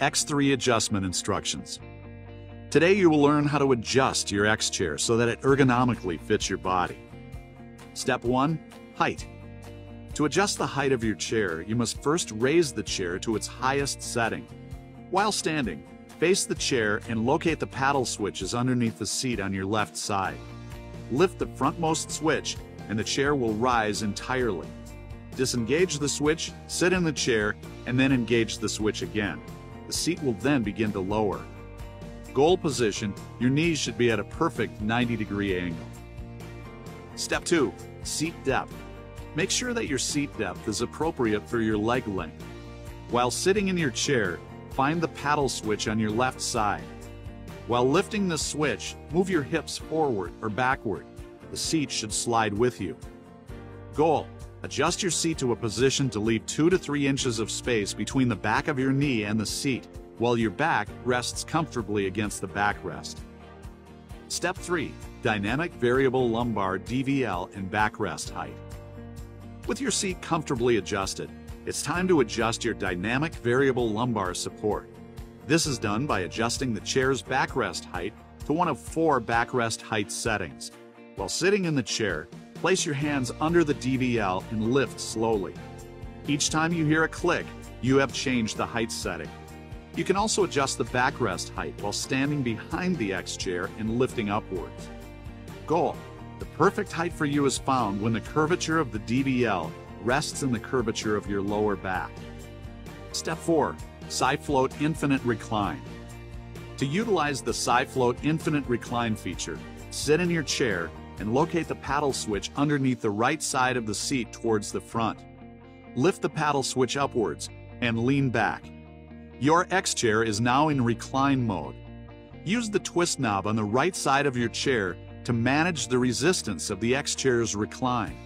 X3 adjustment instructions. Today you will learn how to adjust your X chair so that it ergonomically fits your body. Step 1. Height. To adjust the height of your chair, you must first raise the chair to its highest setting. While standing, face the chair and locate the paddle switches underneath the seat on your left side. Lift the frontmost switch and the chair will rise entirely. Disengage the switch, sit in the chair, and then engage the switch again. The seat will then begin to lower. Goal position, your knees should be at a perfect 90 degree angle. Step 2. Seat depth. Make sure that your seat depth is appropriate for your leg length. While sitting in your chair, find the paddle switch on your left side. While lifting the switch, move your hips forward or backward. The seat should slide with you. Goal. Adjust your seat to a position to leave 2 to 3 inches of space between the back of your knee and the seat, while your back rests comfortably against the backrest. Step 3. Dynamic Variable Lumbar DVL and Backrest Height. With your seat comfortably adjusted, it's time to adjust your dynamic variable lumbar support. This is done by adjusting the chair's backrest height to one of four backrest height settings. While sitting in the chair, place your hands under the DVL and lift slowly. Each time you hear a click, you have changed the height setting. You can also adjust the backrest height while standing behind the X chair and lifting upwards. Goal. The perfect height for you is found when the curvature of the DVL rests in the curvature of your lower back. Step 4. Sci-Float Infinite Recline. To utilize the Sci-Float Infinite Recline feature, sit in your chair and locate the paddle switch underneath the right side of the seat towards the front. Lift the paddle switch upwards and lean back. Your X chair is now in recline mode. Use the twist knob on the right side of your chair to manage the resistance of the X chair's recline.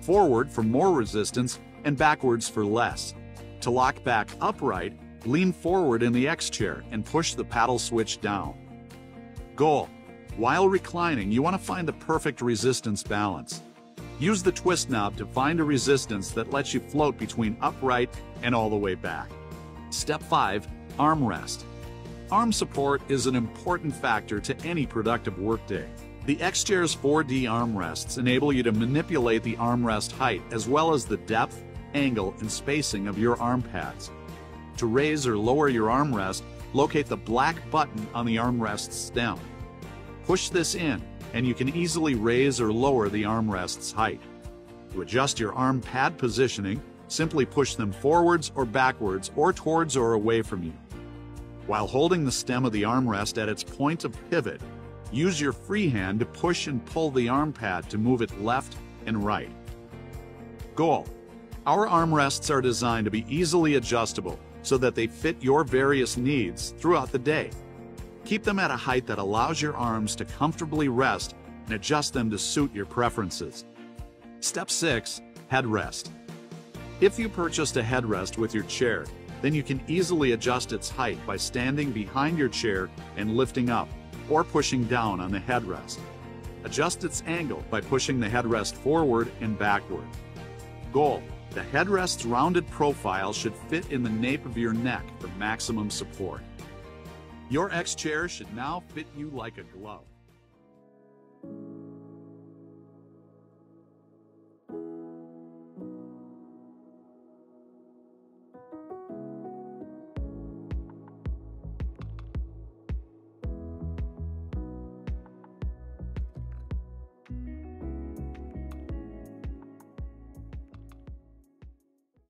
Forward for more resistance and backwards for less. To lock back upright, lean forward in the X chair and push the paddle switch down. Goal. While reclining, you want to find the perfect resistance balance. Use the twist knob to find a resistance that lets you float between upright and all the way back. Step 5. Armrest. Arm support is an important factor to any productive workday. The X-Chair's 4D armrests enable you to manipulate the armrest height as well as the depth, angle, and spacing of your arm pads. To raise or lower your armrest, locate the black button on the armrest stem. Push this in, and you can easily raise or lower the armrest's height. To adjust your arm pad positioning, simply push them forwards or backwards or towards or away from you. While holding the stem of the armrest at its point of pivot, use your free hand to push and pull the arm pad to move it left and right. Goal. Our armrests are designed to be easily adjustable so that they fit your various needs throughout the day. Keep them at a height that allows your arms to comfortably rest and adjust them to suit your preferences. Step 6. Headrest. If you purchased a headrest with your chair, then you can easily adjust its height by standing behind your chair and lifting up, or pushing down on the headrest. Adjust its angle by pushing the headrest forward and backward. Goal. The headrest's rounded profile should fit in the nape of your neck for maximum support. Your X chair should now fit you like a glove.